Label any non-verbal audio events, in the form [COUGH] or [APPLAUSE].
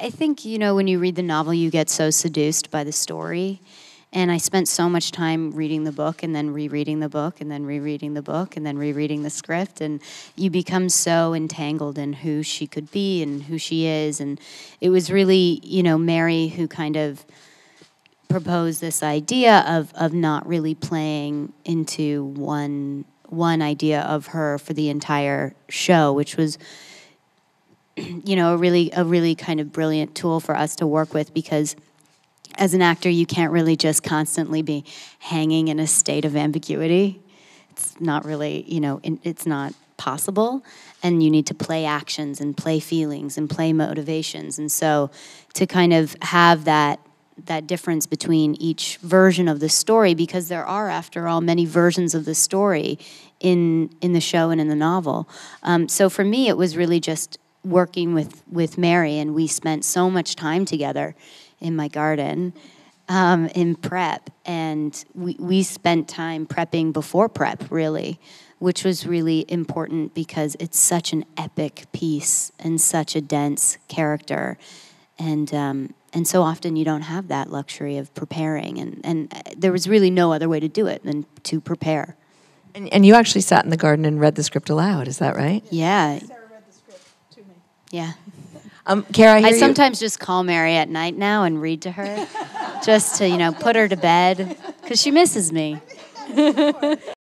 I think, you know, when you read the novel, you get so seduced by the story. And I spent so much time reading the book and then rereading the book and then rereading the book and then rereading the script. And you become so entangled in who she could be and who she is. And it was really, you know, Mary who kind of proposed this idea of, of not really playing into one one idea of her for the entire show, which was you know a really a really kind of brilliant tool for us to work with because as an actor you can't really just constantly be hanging in a state of ambiguity. It's not really you know it's not possible. And you need to play actions and play feelings and play motivations. And so to kind of have that that difference between each version of the story because there are after all many versions of the story in in the show and in the novel. Um, so for me it was really just working with with Mary, and we spent so much time together in my garden um, in prep, and we we spent time prepping before prep, really, which was really important because it's such an epic piece and such a dense character, and. Um, and so often you don't have that luxury of preparing, and, and uh, there was really no other way to do it than to prepare. And, and you actually sat in the garden and read the script aloud, is that right? Yeah. Yeah. Um, Kara, I, I sometimes just call Mary at night now and read to her, just to you know put her to bed because she misses me. [LAUGHS]